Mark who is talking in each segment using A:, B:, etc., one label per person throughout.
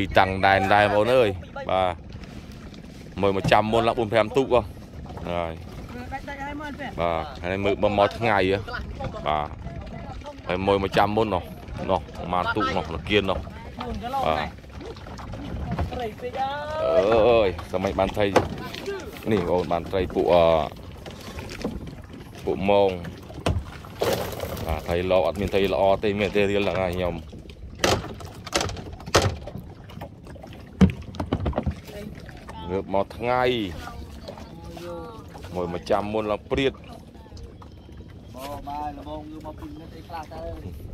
A: ហើយទីតាំងដែនដែរបងប្អូនអើយបាទមើលមកចាំមុនឡើង4 5ទូកហ៎ហើយ
B: ដាច់ដាច់ឲ្យមកពេល
A: បាទហើយមើលមកមកថ្ងៃហ៎បាទហើយមើលមកចាំមុននោះនោះប្រហែលទូកនោះលគៀននោះ
B: ខ្លួនក៏ឡង
A: បាទ
B: ដែរព្រៃពេកអ
A: អើយសម័យបានថៃនេះបងប្អូនបានត្រីពួកអពួកម៉ងបាទថៃលោកអត់មានត្រីល្អទេមានតែរៀលហ្នឹងហើយខ្ញុំ ងើបមកថ្ងៃមួយមកចាំមុនឡើងព្រាត
C: បងបាយលបងងឺមកពីនេះអីខ្លះតើ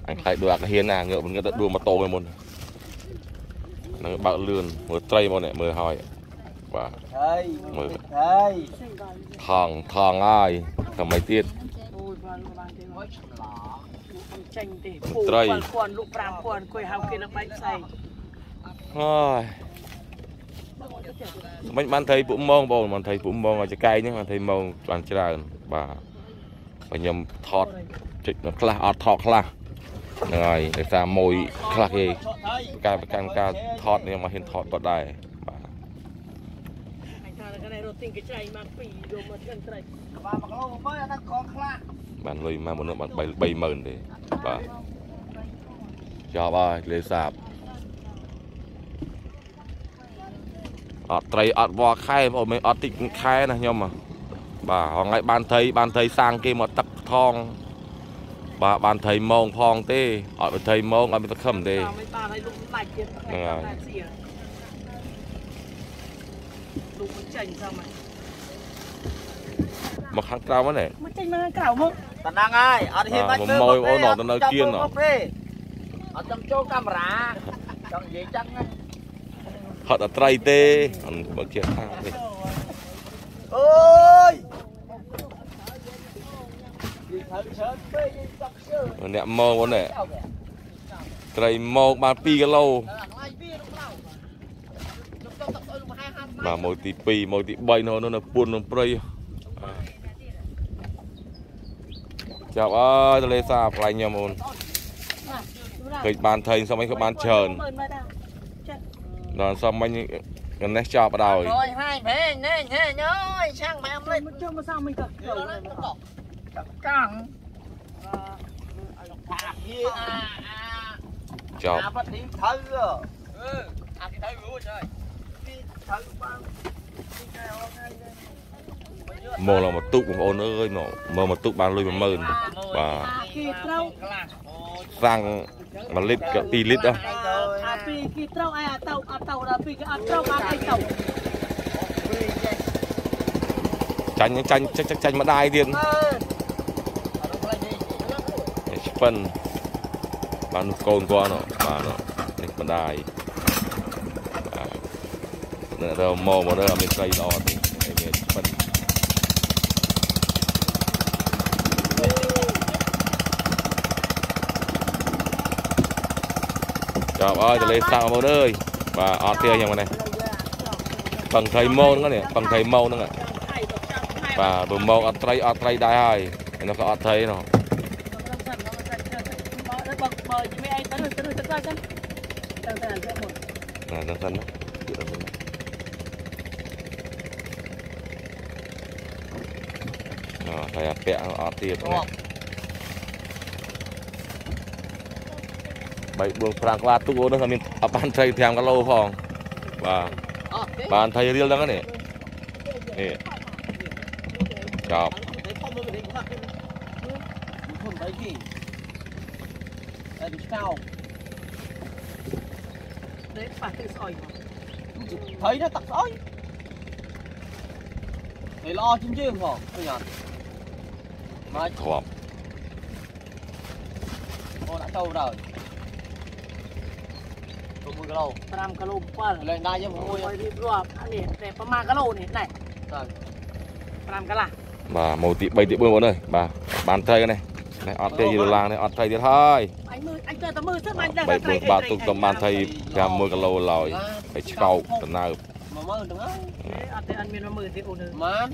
A: អញខ្លាចដូចអាកាហ៊ានណាងើបងើបទៅដួលម៉ូតូឯមុនហ្នឹងបើកលឿនមើលត្រីមកនេះមើលហើយបាទ
C: ហើយ
A: មើល
C: ហើយ
A: ថងថងហើយថ្មីទៀត
B: អូយបានបានទេ
C: ហុយឆ្លោ
B: អំចាញ់ទេ
A: ត្រី
B: គាត់លក់5000គួយហៅគេនៅបែកផ្សេង
A: ហើយ មិនបានថៃពួកម៉ងបងបានថៃពួកម៉ងឲ្យចកែងហ្នឹងបានថៃម៉ងបានច្រើនបាទបើខ្ញុំថតជិចនៅខ្លះអត់ថតខ្លះហ្នឹងហើយដោយសារមួយខ្លះគេ
C: ឆក់ហើយ
A: ការប្រកាន់ការថតនេះមកហ៊ានថតគាត់ដែរបាទ
B: អញថាកណៃរត់ទិញកញ្ចៃមកពីយកមកឆ្លិនត្រី
C: បាទមកឡូមើលអាហ្នឹងកងខ្លះ
A: បានលុយមកមុននោះបាន3 30000ទេបាទចប់ហើយលេសាប អត់ត្រីអត់វល់ខែបងមិនអត់តិចខែណាខ្ញុំហ៎បាទហងៃបានត្រីបានត្រីសាំងគេមកទឹកថងបាទបានត្រីម៉ងផងទេអត់បានត្រីម៉ងអត់មានទឹកខឹមទេ
B: មិនបានឲ្យលក់ដាច់ទៀត
A: ហ្នឹងហើយ
B: លក់មិនចាញ់សមហើយ
A: មកខាងក្រៅមកនេះ
B: មិនចាញ់មកក្រៅមក
C: តំណាងហើយអត់ហ៊ានបាច់
A: មកម៉ួយអូនអត់ទៅនៅគៀនហ៎
C: អត់ចង់ចូលកាមេរ៉ាចង់និយាយចឹងណា
A: ហត់អត់ត្រីទេអត់បើគេថានេះ
C: អើយនិយាយទៅច្រើនពេកនិយាយចាប់ជើង
A: អ្នកម៉ងបងនេះត្រីម៉ងបាន2គីឡូ
C: ខ្លាយវាក្នុងឡៅខ្ញុំចង់ទឹកស្អុយលំហែហាត់
A: បាទម៉ូយទី2ម៉ូយទី3នោះនោះនៅពួនក្នុងព្រៃចាប់អើយទលេសាបខ្លាញ់ខ្ញុំអូនឃើញបានថៃសម័យក៏បានច្រើន
B: មើលមើលតា
A: ដល់សមមិញកណេះចប់បដោយ
C: ហើយហើយពេញនេះនេះអើ
B: យ
C: ឆាំង
B: ម៉ែអមលេចជើងមកសមមិញក៏
C: កាំងចប់អាបាត់នេះថៅ
A: អឺអា
C: គេថៅរួចហើយថៅបានគេអត់ហើយ
A: មកឡើងមកទុកបងប្អូនអើយមកមកមកទុកបានលុយ10000បាទ
B: គេត្រូវ
A: សាំង1លីត្រក៏2លីត្រអស់
B: អាពីគេត្រូវឲ្យអាទៅអត់ទៅដល់ពីគេអត់ត្រូវបានឲ្យទៅ
A: ចាញ់ចាញ់ចាញ់ចាញ់ម្ដាយទៀតឆ្ពិនបាននោះកូនគាត់នោះបាទនោះនេះម្ដាយបាទនៅរមកមករើអត់មានស្រីល្អទេ តបអើយទលេសាក់មកអើយបាទអត់ទេយ៉ាងម៉េចបង្ថៃម៉ោហ្នឹងនេះបង្ថៃម៉ោហ្នឹងបាទបើមកអត់ត្រីអត់ត្រីដែរហើយនេះក៏អត់ត្រីនោះ
B: បើយីមិនអីទៅទៅទៅទៅទៅទៅទៅមក
A: ណាដល់ទៅណាយកទៅអត់តែអាពាក់អត់ទៀតណា 3 4 5ក្បាលទូកនោះក៏មានបានត្រី5គីឡូផងបាទបានត្រីរៀលហ្នឹងនេះនេះចប់
C: តែវាឆ្កោតែ
B: ខ្វះទឹកស្អុយត្រីនោះទឹក
C: ស្អុយហើយល្អជាងយើងផ
A: ងឃើញអត់មកធាប់
C: អូនអត់ចូលដល់ 6គីឡូ
B: 5គីឡូ7
C: លែងដែ
B: រ
C: យើង6ហើ
B: យរៀបរាប់នេះតែប្រហែលគីឡូនេះណែ
C: ទៅ
B: 5កន្លះ
A: បាទម៉ូទី3ទី4បងអើយបាទបានត្រីនេះនេះអត់ទេយីដុល្លារនេះអត់ត្រីទៀតហើយ
B: អញមើលអញទៅតែមើលសិនអញដឹង
A: ថាត្រីបាទទុកតំបានត្រី5គីឡូឡើយហើយឆ្កោកដំណើប
C: 10000ទាំងហើយ
B: អត់ទេអញមាន10000ទេអូន
C: អើយម៉ាន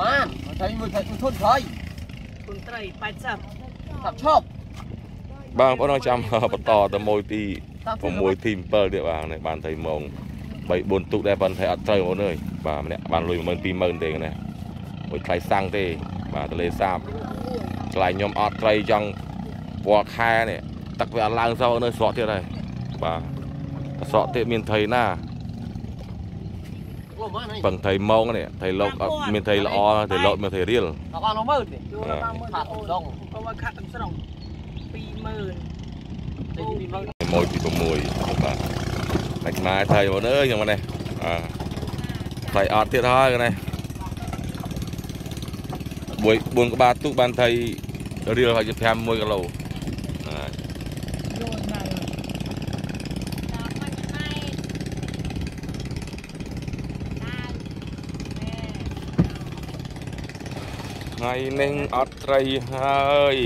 C: ម៉ានត្រីមួ
B: យត្រីធុនត្រីធុនត្រី80
C: ថាប់ឈ
A: ប់ បាទបងប្អូនចាំបន្តទៅមួយទី6ទី7ទៀតបាទនេះបានតែម៉ោង3 4ទូកដែរប៉ុន្តែអត់ត្រូវបងអើយបាទម្នាក់បានលុយ12000 20000ទេណាមួយថ្លៃសាំងទេបាទទលេសាបថ្លៃខ្ញុំអត់ត្រីចង់ពណ៌ខែនេះទឹកវាអត់ឡើងសោះនៅស្រកទៀតហើយបាទស្រកទៀតមានត្រីណាបងត្រីម៉ងនេះត្រីលោកអត់មានត្រីល្អត្រីលោកមានត្រីរៀល
B: បាទ50000ទេបាទខាត់ទាំងស្រុង 20000
C: Đây thì bị mơ.
A: មួយពី6បាទដាច់ម៉ែថៃបងអើយខ្ញុំនេះអើថៃអត់ទៀតហើយនេះមួយ4ក្បាលទុកបានថៃរៀលហើយ5 1គីឡូបាទ
B: យូរណាស់
A: ថ្ងៃនេះអត់ត្រីហើយ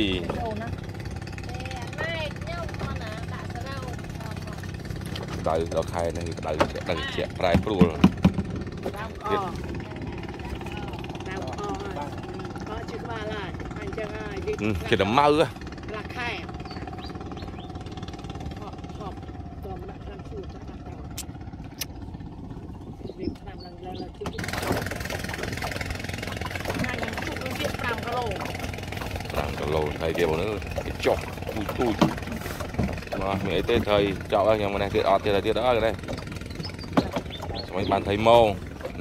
B: អូនណា
A: ក្តៅដល់ខែនេះក្តៅក្តៅជាក់ប្រែព្រួល
B: តាមអតាមអហើយអត់ជិះក្បាលហើយអញ្ចឹងហើយ
A: ហឹមគេតែម៉ៅហ៎
B: រាខែហប់ហប់តមដាក់តាមជួចាក់តាមតាមវាតាមឡើងឡើងឡើងជិះថ្ងៃខ្ញុំទុកវាទៀត5គីឡូ
A: 5គីឡូថៃទៀតបងអើយគេចុះទូទូច បាទមានអីទេថៃចោលហើយខ្ញុំនេះទៀតអត់ទៀតហើយទៀតអើយនេះស្មិញបានថៃម៉ង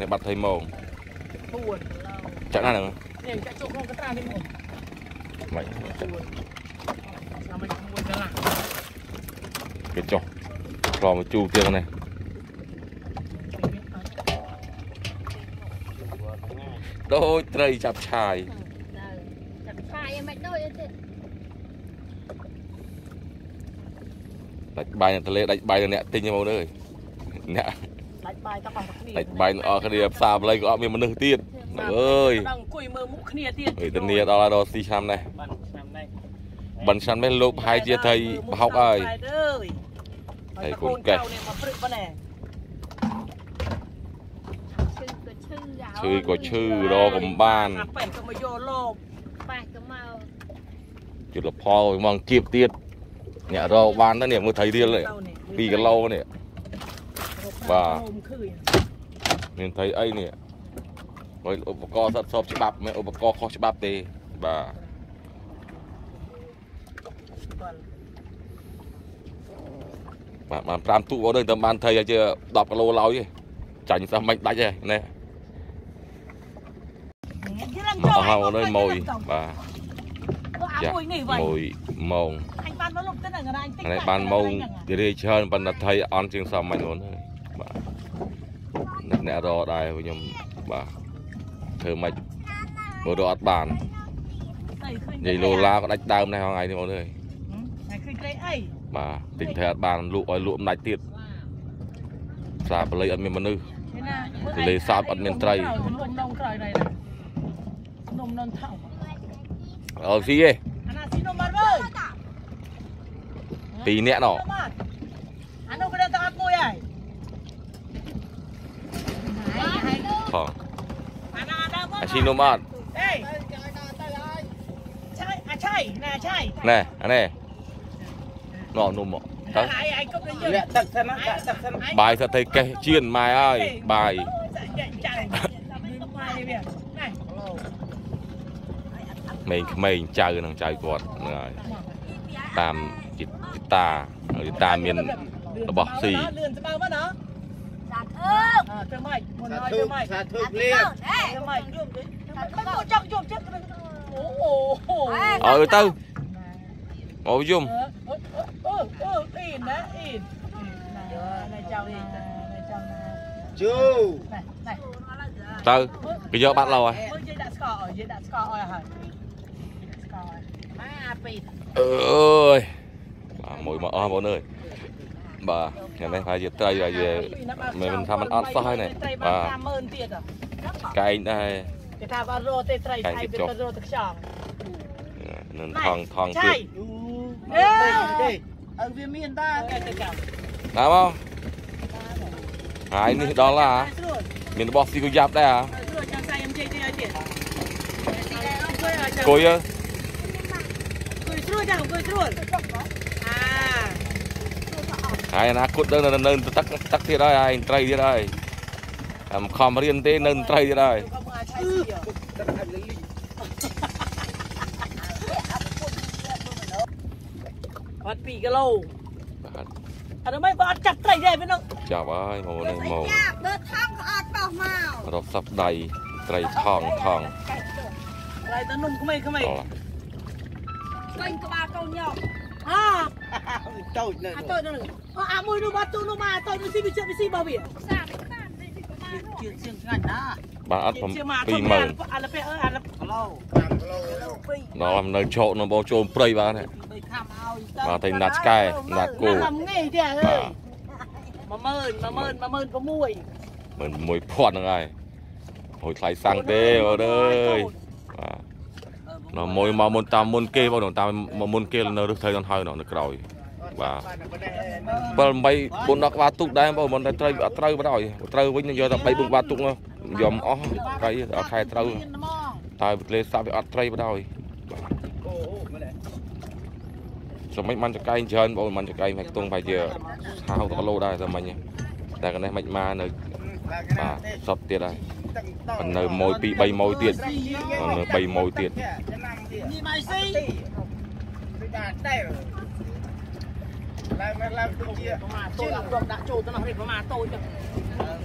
A: នេះបាត់ថៃម៉ង
B: 4
A: ចាក់ណាហ្នឹង
B: នេះចាក់ចូលក្នុងកត្រានេះមក
A: មិន
B: 4ចាំមិនមួយកន្លះ
A: គេចុះឆ្លងមកជូរទៀតនេះដូចត្រីចាប់ឆាយ ដាច់បាយនៅទន្លេដាច់បាយនៅអ្នកទិញហ្មងអើយអ្នក
B: ដាច់បាយតបអស់គ្នា
A: ដាច់បាយនៅអស់គ្នាផ្សារបល័យក៏អត់មានមនុស្សទៀតអើយ
B: ដល់អង្គុយមើលមុខគ្នាទៀត
A: វេទនាដល់ហើយដល់ស៊ីឆ្នាំនេះ
B: បានឆ្នាំនេះ
A: បិណ្ឌឆ្នាំនេះលោកប្រហែលជាត្រីប្រហុកហើយ
B: អើយ
A: ហើយកូនកេះ
B: នេះមកព្រឹកប៉ុណ្ណេះ
D: Chư có chư
A: ឈឺក៏ឈឺរកកំបាន
B: អាប៉ែនក៏មកយកលោក
D: Phải có màu
A: ជិតលផលមកគៀបទៀតអ្នករកបានទៅនេះមើលត្រីរៀលនេះ2គីឡូនេះបាទ
B: ឃើញ
A: មានត្រីអីនេះហើយឧបករណ៍សិតសពច្បាប់មិនឧបករណ៍ខុសច្បាប់ទេបាទ
B: បាទ
A: បាទបាន5ទូកបងទៅតែបានត្រីឲ្យជា10គីឡូឡើយទេចាញ់សោះមិនដាច់ទេនេះមកអស់ហើយបងអើយម៉ួយបាទ
B: អាមួយ នេះវិញ
A: មួយម៉ោង
B: អញបានមកលុបទៅនឹងអញតិច
A: អានេះបានម៉ោងទីរាយច្រើនប៉ុន្តែថៃអន់ជាងសមមិញបងហើយបាទអ្នកអ្នករកដែរខ្ញុំបាទធ្វើម៉េចបើរកអត់បាននិយាយលោឡាក៏ដាច់ដើមដែរហងៃនេះបងអើយ
B: តែឃើញត្រីអី
A: បាទទិញថៃអត់បានលក់ឲ្យលក់អំណាច់ទៀតផ្សារបល័យអត់មានមនុស្សទន្លេសាបអត់មានត្រី
B: នំនំក្រោយនេះនំនំថៅ
A: អត់ស៊ីទេ
B: អាណាស៊ីនំបាត់វើយ
A: ពីរនាក់ណោះ
B: អានោះក៏ដល់តែអត់មួយហើយ
A: ផង
B: អាណាដើមមក
A: អាស៊ីនំអត់
B: អេឆៃអាឆៃណែឆៃ
A: ណែអានេះណោនំមក ទៅ
B: ហើយឯងគប់នឹងយើង
C: Lẹ tật sân á, lẹ tật sân.
A: បាយសិតតែកេះជៀនម៉ែអើយបាយ
B: ចាច់ចាច់បាយវាណែ
A: ក្មេងក្មេងចៅនឹងចៅគាត់ហ្នឹងហើយតាមជីតាជីតាមានរបស់ស៊ី
B: លឿនស្បើមកណ៎
D: Sạc ướp
B: អើទៅម៉េចមុន
C: Xà
B: ហើយទៅ
C: thước,
B: ម៉េច
C: xà
D: Sạc
C: thước
D: ướp
C: liền.
D: Ê
B: ទៅម៉េចរួមទៅ
D: Sạc
B: មិន
D: ướp
B: ចង់ជុំចិត្តអូអូ
A: ឲ្យទៅអូយំ
B: អឺអឺអឺអ៊ីនណាអ៊ីនណែចောင်းណាណែចောင်းណា
C: Chú.
B: ណែណែ
A: ទៅគេយកបាត់លោហើយ
B: មើលយាយដាក់ស្ករឲ្យយាយដាក់ស្ករឲ្យហើយស្ករឲ្យម៉ាពី
A: អើយបាទ មួយមកអស់បងអើយបាទថ្ងៃនេះហើយជាត្រីហើយជាមិនថាมันអត់សោះហើយនេះ
B: ត្រី
A: បា
B: បាន
A: ទ
B: 50000ទៀត
A: កែងដែរ
B: គេថាបានរត់ទេត្រីថៃវាទៅរត់ទៅខ្យង
A: នឹងថងថងទៀ
B: ឆៃ
A: ត
C: Ê. Đây, Ông viên miên ta.
B: គេទៅចាំ
A: ណាមកហើយនេះដល់ឡាមានរបស់ស៊ីក៏យ៉ាប់ដែរហ៎
B: ស្រួលចាំសាយខ្ញុំជ័យទៅឲ្យទៀតអង្គុយឲ្យចាំ
A: គួយយើ
B: អង្គុយស្រួលចាំអង្គុយស្រួល
A: ហើយអនាគតនៅនៅទឹកទឹកទៀតហើយហើយត្រីទៀតហើយតែមិនខំរៀនទេនៅត្រីទៀតហើយ
B: អត់2គីឡូ
A: បាទ
B: អត់មិនបើអត់ចាប់ត្រីទេវានឹង
A: ចាប់ហើយមកនឹងមក
D: ដើថងក៏អត់បោះមករ
A: កសັບដៃត្រីថងថង
B: ត្រីទៅនំក្មេងក្មេ
A: ង
D: បាញ់ក្បាលកូនយក
B: ហា
C: តូចនៅ
B: អាតូចនោះអអាមួយនោះបាត់ទូនោះមកតូចនេះស៊ីវិចិត្រស៊ីបោះវា
D: សាប់ខាននេះក្បាលនោះ
B: ជឿជាងឆ្ងាញ់ណា
A: បាទអត់
B: ជាមក
A: 20000
B: អាឡពេលអើអាឡ
C: គីឡូ5គីឡូ
B: ពី
A: ដល់នៅឆោកនៅបងចូលព្រៃបាទនេះ
B: បីខាំឲ្យ
A: បាទតែណាត់ឆ្កែណាត់គោ
B: ខាំងាយទេអើ
A: បាទ
B: យ10000 10000 10000 6
A: មិនមួយផាត់ហ្នឹងហើយហួយថ្លៃសាំងទេបងអើយបាទ នៅមួយមកមុនតាមមុនគេបងតាមមកមុនគេនៅរឹសត្រូវដល់ហើយនៅក្រោយបាទ7 8 4 10ក្បាលទុកដែរបងមិនតែត្រូវអត់ត្រូវបដ ாய் ត្រូវវិញយកតែ3 4ក្បាលទុកមកយំអស់កៃដល់ខែត្រូវតែវាលេសាប់វាអត់ត្រីបដ ாய் បាទ
C: អូអូមើល
A: សម្មិចមិនចកែងច្រើនបងមិនចកែងមកខ្ទង់ប្រហែលជា50គីឡូដែរតែមិញតែកនេះមិនមកនៅ បាទសតទៀតហើយនៅម៉ួយ2 3ម៉ួយទៀតនៅ3ម៉ួយទៀត
C: ឆ្នាំទៀត
B: នេះមកស៊ី
C: ពីដាតែឡើងមកឡើងទៅជា
B: ប្រមាណតូចអត់រាប់ដាក់ចូលទៅនោះនេះប្រមាណតូចទៅ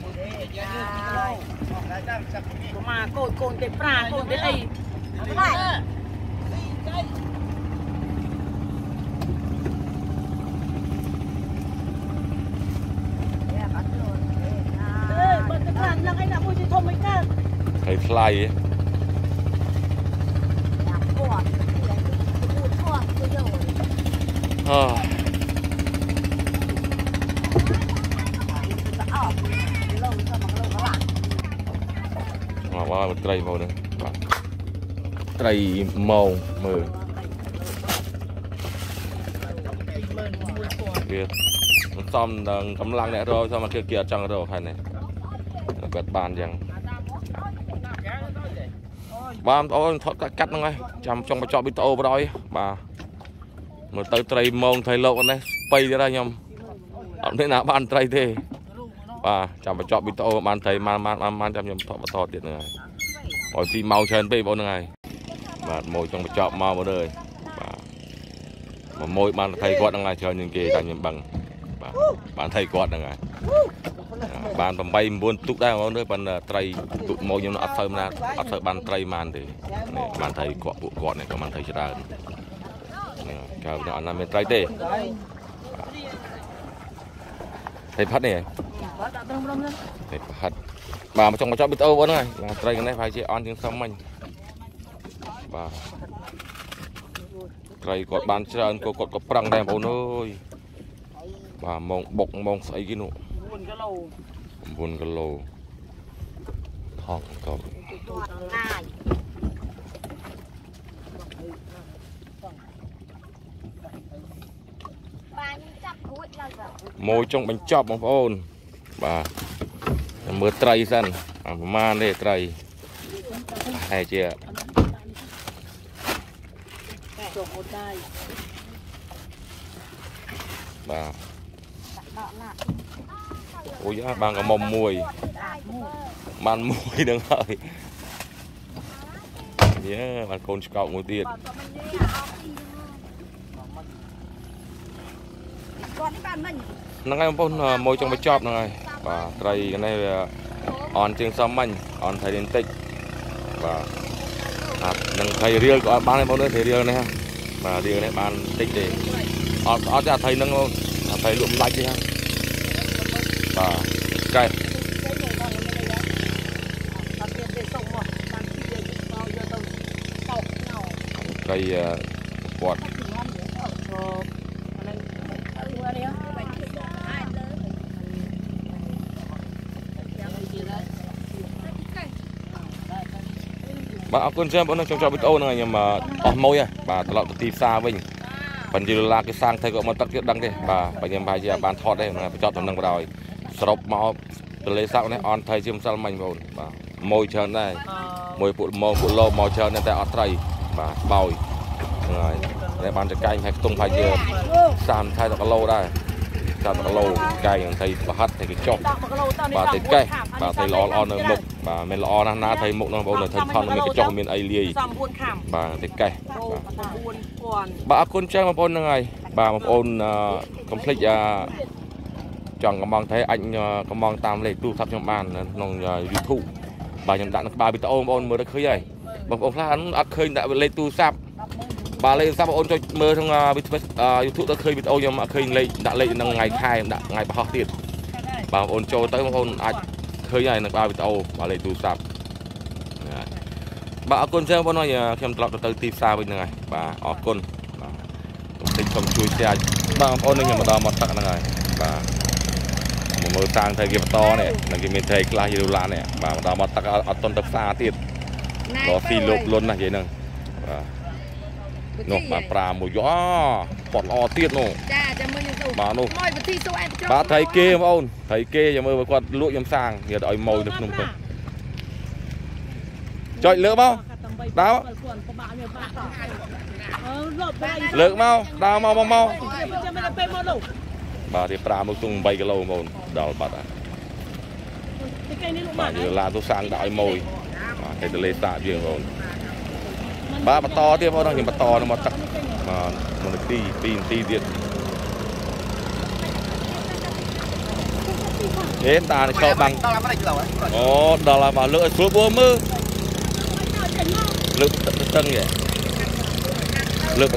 C: មួយទេយ៉ាយគីឡូឡើងតាមសាប់នេះ
B: ប្រមាណកូនកូនទេប្រាកូនទេអី
D: ដែរ
B: អេបើទៅខ្លាំងណាស់ឯណាមួយជាធំមិនកើត
A: ហើយថ្លៃ
D: យ៉ាគាត់គួតគាត់ទៅយក
A: អើ
B: ទៅអស់គីឡូទៅមកគីឡូកន្លះ
A: មកមកត្រីមកនេះ បាទត្រីម៉ងមើល
B: 21000
A: វាមិនសមនឹងកម្លាំងអ្នករកសមគេគេអត់ចង់រកហើយនេះគាត់បានយ៉ាងបានបងអូនថតកាត់ហ្នឹងហើយចាំចង់បញ្ចប់វីដេអូបដ ாய் បាទមើលទៅត្រីម៉ងត្រីលោកនេះស្ពៃទៀតហើយខ្ញុំអត់មានណាបានត្រីទេបាទចាំបញ្ចប់វីដេអូបានត្រីបានបានបានបានចាំខ្ញុំថតបន្តទៀតហ្នឹងហើយឲ្យពីម៉ោងច្រើនពេកបងហ្នឹងហើយបាទមកចង់បញ្ចប់មកមកលើបាទមកមួយបានត្រីគាត់ហ្នឹងហើយច្រើនជាងគេតាមខ្ញុំដឹង បាទបានត្រីគាត់ហ្នឹងហើយបាន8 9ទុកដែរបងអើយប៉ុន្តែត្រីទុកមកខ្ញុំអត់ទៅណាអត់ទៅបានត្រីបានទេនេះបានត្រីគាត់ពួកគាត់នេះក៏បានត្រីច្រើននេះកើអត់ណាមានត្រីទេត្រីផាត់នេះហ៎
B: បាទដាក់ត្រឹមរំហ្នឹង
A: ត្រីផាត់បាទមកចង់មកចប់វីដេអូបងហ្នឹងហើយបាទត្រីនេះប្រហែលជាអន់ជាងសឹមមិញបាទត្រីគាត់បានច្រើនក៏គាត់ក៏ប្រឹងដែរបងប្អូនអើយ បាទម៉ងបុកម៉ងស្អីគេនោះ
B: 4គីឡូ
A: 9គីឡូថងក៏
D: គាត់ណាយបាញ់ចាប់រួចឡើយបាទ
A: មួយចុងបញ្ចប់បងប្អូនបាទចាំមើលត្រីសិនអាប្រហែលទេត្រីប្រហែលជា
B: ចុះអូនដែរ
A: បាទ
D: ដកណាត់
A: អូយអាបានកមុំមួយ
D: អាចមួយ
A: បានមួយនឹងហើយយេបានកូនឆ្កោកមួយទៀត
D: បាទក៏មិននិយាយអស់ពីគាត់បានមិញ
A: ហ្នឹងហើយបងប្អូនមួយចុងបញ្ចប់ហ្នឹងហើយបាទត្រីនេះវាអន់ជាងសមមិញអន់ត្រីបន្តិចបាទអានឹងត្រីរៀលក៏អត់បានដែរបងប្អូនត្រីរៀលនេះបាទរៀលនេះបានបន្តិចទេអត់អត់ទេអាត្រីហ្នឹងបង អាត្រីលក់មិនដាច់ទេហ่าបាទកែ
B: អត់មានទេសុំមកបានពីយកមកយកទៅកោកណោ
A: ត្រីអឺគាត់
B: អូអានេះអីវ៉ានេះ
D: បាញ់ជិះអាចលើ
B: យ៉ាងនេះទៀតហើយ
A: បាទអរគុណច្រើនបងប្អូនចង់ចប់វីដេអូហ្នឹងហើយខ្ញុំអឺអស់មួយហើយបាទត្រឡប់ទៅទីផ្សារវិញ ប៉ុន្តែដុល្លារគេសាងទៅក៏មកទឹកទៀតដឹងទេបាទបើខ្ញុំប្រហែលជាអត់បានថតទេហ្នឹងបញ្ចប់តំណឹងបណ្ដោយសរុបមកទលេសាក់នេះអន់ថៃជាម្សិលមិញបងប្អូនបាទមួយច្រើនដែរមួយពួកម៉ងពួកលោមកច្រើនដែរតែអត់ត្រីបាទបោយហ្នឹងហើយតែបានចកែងហើយខ្ទង់ប្រហែលជា30ថៃទៅគីឡូដែរកាត់គីឡូកែយ៉ាងថៃប្រហិតថៃកញ្ចុះ
B: ដាក់1គីឡូតើនេះ
A: បាទថៃកេះ បាទថៃល្អល្អនៅមុខបាទមិនល្អណាស់ណាថៃមុខណាបងប្អូនថៃថនមានកញ្ចុះមានអីលាយ
B: សំ4ខាំ
A: បាទថៃកេះ
B: អូ
A: បាទ
B: 4000
A: បាទអរគុណច្រើនបងប្អូនហ្នឹងហើយបាទបងប្អូនអឺកុំភ្លេចអឺចង់កំងថៃអាចកំងតាមលេខទូរស័ព្ទខ្ញុំបាននៅក្នុង YouTube បាទខ្ញុំដាក់នៅក្បាលវីដេអូបងប្អូនមើលទៅឃើញហើយបងប្អូនខ្លះអត់ឃើញដាក់លេខទូរស័ព្ទបាទលេខទូរស័ព្ទបងប្អូនចុចមើលក្នុង YouTube ទៅឃើញវីដេអូខ្ញុំអត់ឃើញលេខដាក់លេខនឹងថ្ងៃខែដាក់ថ្ងៃប្រហោះទៀតបាទបងប្អូនចូលទៅបងប្អូនអាច ឃើញហើយនៅក្បាលវីដេអូបាទលេខទូរស័ព្ទបាទបាទអរគុណច្រើនបងប្អូនហើយខ្ញុំត្រឡប់ទៅទីផ្សារវិញហ្នឹងហើយបាទអរគុណបាទខ្ញុំតិចសូមជួយ share បាទបងប្អូននេះខ្ញុំមកដល់មកទឹកហ្នឹងហើយបាទមកមើលតាំងទៅគេបន្តនេះនឹងគេមានត្រីខ្លះយូរឡាននេះបាទមកដល់មកទឹកអត់តន់ទៅផ្សារទៀតរកស៊ីលោកលុនណាស់និយាយហ្នឹងបាទនោះបាទប្រាមួយយោ ប៉តល្អទៀតនោះ
D: ចាចាំមើលខ្ញុំទៅ
A: បាទនោះ
D: មកវិធីសួរឯងទៅ
A: បាទត្រីគេបងប្អូនត្រីគេចាំមើលគាត់លក់ខ្ញុំសាងគេឲ្យម៉ួយនៅក្នុងទឹកចុចលើកមកដើរ
B: អឺលប់បាយ
A: លើកមកដើរមកមកមក
B: ចាំមិនទៅមកនោះ
A: បាទរៀបប្រាមកទុំ8គីឡូបងប្អូនដល់បាត់ហើយ
B: ទីគេនេះលោក
A: បា
B: បា
A: ទ
B: ទ
A: យើងឡានទៅសាំងដាក់ឲ្យម៉ួយបាទទៅទលេសាបយើងបងបាទបន្តទៀតបងខ្ញុំបន្តនៅមកទឹកបាទ មួយនាទី2នាទីទៀតហេតានេះចូលបាំង
C: ដល់អាម៉េចឡូវ
A: អូដល់ហើយបាទលើកឲ្យស្រួលបួមើលលើកតឹងយេលើក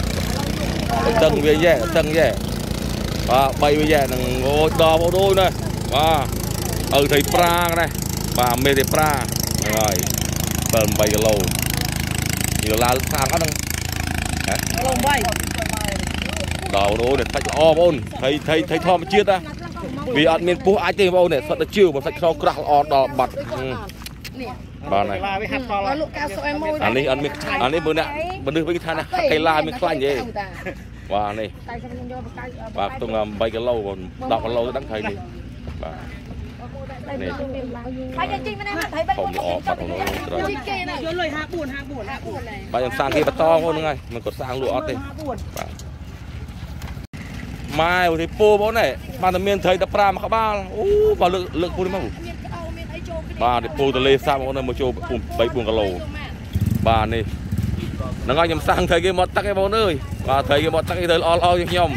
A: តឹងវាយេតឹងយេបាទ3វាយេនឹងអូដល់បងអូនណាបាទឲ្យត្រីប្រានេះបាទមេត្រីប្រាហ្នឹងហើយ7 8គីឡូយីឡាលខាងអត់ហ្នឹង
B: លំបាយ
A: ដល់អូននេះសាច់ល្អបងអូនថៃថៃថៃធម្មជាតិណាវាអត់មានពោះអាចទេបងអូននេះសុទ្ធតែជឿបើសាច់ខ្នោក្រាស់ល្អដល់បាត់ហឹម
D: នេះ
A: បាទហើយ
C: ឡាវាហាត់ត
D: មកលក់កៅសុអែមួយ
A: អានេះអត់មានអានេះមើលណាមនុស្សវិញថាណាកៃឡាមានខ្លាញ់ទេបាទនេះ
D: តែខ្ញុំយកបកាយ
A: បាទខ្ទង់8គីឡូបង10គីឡូទៅដឹងថៃនេះបាទនេះ
D: បាយជីមិនណាថៃបា
A: ធំល្អបាត់ក្នុងនោះត្រូវ
D: ជីគេណា
B: យកលុយ54 54 54
A: បាទខ្ញុំសាងគេបន្តបងហ្នឹងហើយមិនគាត់សាងលក់អត់ទេ ម៉ែទីពូបងនេះបានតែមានត្រីតែ5មួយក្បាលអូបាទលើកលើកពូនេះមក
D: មានក្តៅមានអីចូលគ្នា
A: បាទទីពូទលេសាបបងនេះមកចូល3 4គីឡូបាទនេះហ្នឹងហើយខ្ញុំសាំងត្រីគេមកទឹកឯងបងអើយបាទត្រីគេមកទឹកឯងទៅល្អល្អជាងខ្ញុំ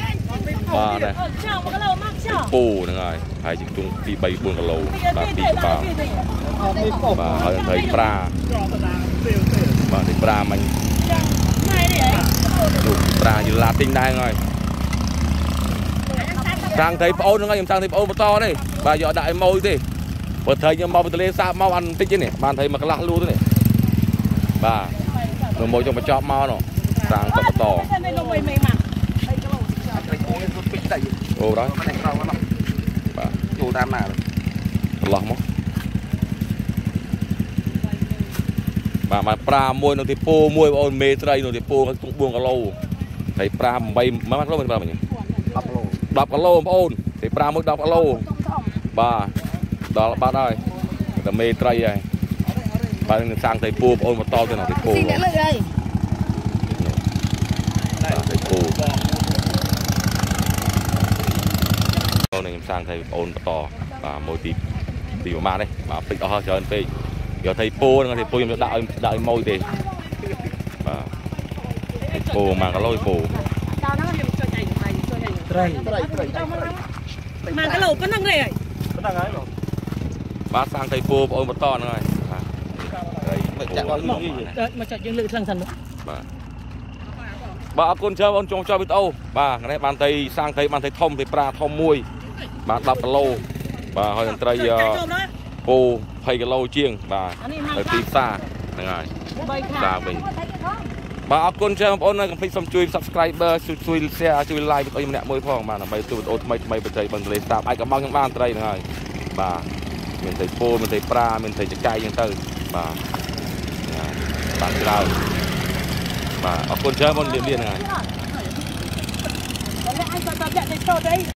A: បាទនេះ
B: ចោល1គីឡូមកចោល
A: ពូហ្នឹងហើយហើយជាទុងពី3 4គីឡូបាទពីក្បាលបាទហើយត្រីប្រាបាទត្រីប្រាមិញ
B: ម៉ែនេះអី
A: នោះប្រាយឡាទិញដែរហ្នឹងហើយ សាំងត្រីប្អូនហ្នឹងហើយខ្ញុំសាំងត្រីប្អូនបន្តនេះបាទយកដាក់ឲ្យម៉ួយទេបើត្រីខ្ញុំមកពីទលេសាបមកអានតិចទេនេះបានត្រីមកកន្លះលូទេនេះបាទនៅមកចុងបញ្ចប់មកនោះសាំងតបន្ត
B: តែលុយមិនមក
C: ត្រីគោនេះសុទ្ធពេញតែ
A: អូដល់
C: មិនតែក្រោមមក
A: បាទ
C: ចូលតាមណា
A: កន្លោះមកបាទបានប្រាមួយនៅទីពោមួយបងអូនមេត្រីនៅទីពោក្នុង4គីឡូត្រីប្រា8ម៉ាត់គីឡូមិនប្រាមិញ
C: 10គីឡូ
A: 10គីឡូបងប្អូនត្រីប្រាមួយ10គីឡូបាទដល់បាត់ហើយតែមេត្រីហើយបាទនឹងសាំងត្រីពោបងប្អូនបន្តទៅនៅត្រីពោ
D: ស៊ី
A: បង
D: អ្នកលើអី
A: បាទត្រីពោអូនខ្ញុំសាំងត្រីបងប្អូនបន្តបាទមួយទីទីប្រហែលនេះបាទពេចអស់ច្រើនពេកយកត្រីពោហ្នឹងត្រីពោខ្ញុំយកដាក់ឲ្យដាក់ឲ្យម៉ួយទេបាទត្រីពោ1គីឡូពោ
C: ត្រីត្រីត្រីត្រី
B: មកគីឡូប៉ុណ្ណឹងទេហើយ
C: ប៉ុណ្ណឹងហើយបង
A: បាទសាំងត្រីពោបងប្អូនបន្តហ្នឹងហើយបាទត្រី
C: មិន
A: ពោ
C: ចាក់ដល់នេះ
B: មកចុចយើងលើកថ្លឹងសិនមក
A: បាទបាទអរគុណច្រើនបងចុងចោលវីដេអូបាទនេះបានត្រីសាំងត្រីបានត្រីធំត្រីប្រាធំមួយបាទ10គីឡូបាទហើយនឹងត្រីអឺ
B: ចូលណា
A: ពោ20គីឡូជាងបាទ
B: អានេះមក
A: ទៅទីផ្សារហ្នឹងហើយ
B: 3ខា
A: ដើរវិញ បាទអរគុណច្រើនបងប្អូនហើយកុំភ្លេចសូមជួយ Subscriber ជួយជួយ Share ជួយ Like វីដេអូម្នាក់មួយផងបាទដើម្បីទូវីដេអូថ្មីថ្មីបច្ចេកបឹងទន្លេសាបអាចកំងខ្ញុំបានត្រីហ្នឹងហើយបាទមានត្រីពោមានត្រីប្រាមានត្រីចង្កៃអញ្ចឹងទៅបាទបាទច្រើនបាទអរគុណច្រើនបងលាលាហ្នឹងហើយ